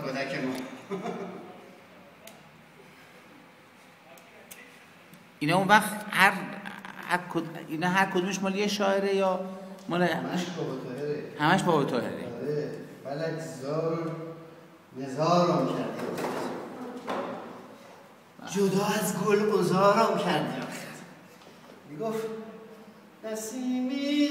داد کودک ما. اینا اون وقت هر هر اینا هر کدومش مال یه شاعره یا مال همش بابا طاهره. همش بابا طاهره. آره. بلک زار نزارم کرده. جدا از گل بزارم کرده. می‌گفت نسیمی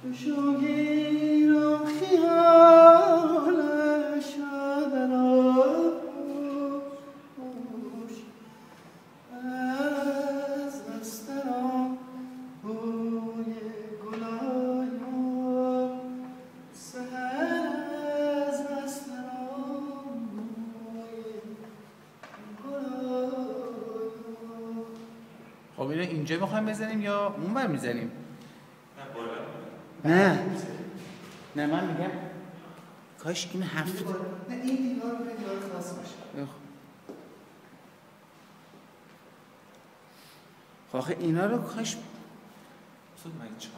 خب اینجا می‌خوایم بزنیم یا اونور می‌زنیم؟ نه. نه من میگم کاش این هفت نه این دیوار رو دیوار خاص باشه. خب آخه اینا رو کاش اصلا من چهار